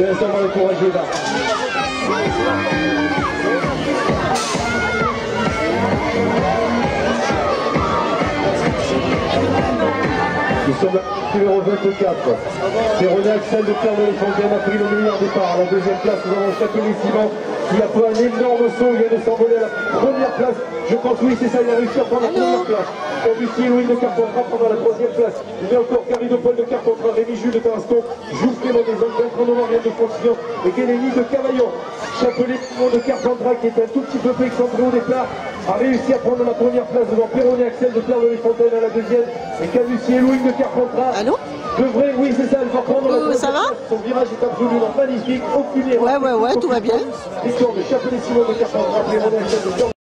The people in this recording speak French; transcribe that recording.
dans le courage là. Nous sommes à numéro 24. C'est René Axel de Pierre de Fontaine a pris le meilleur départ. À la deuxième place, nous avons Châtelet Simon qui a fait un énorme saut. Il vient de s'envoler à la première place. Je pense, oui, c'est ça, il a réussi à prendre la première place. Fabrici Louis de Carpentras prendra la troisième place. Il y a encore Carrie de Paul de Carpentras, Rémi Jules de Tarascon, Jules Clément des Hommes, Bertrand Novarienne de Fontillon et Kélénie de Cavaillon. Chapelet de Carpentras qui est un tout petit peu excentré au départ a réussi à prendre la première place devant Perron et Axel de Pierre de Fontaine à la deuxième et Camusier Louis de Carpentras. Allô Devrait, oui, c'est ça, elle va prendre la ça va Son virage est absolument magnifique, aucune erreur. Ouais, ouais, ouais, tout va bien. Victoire de de de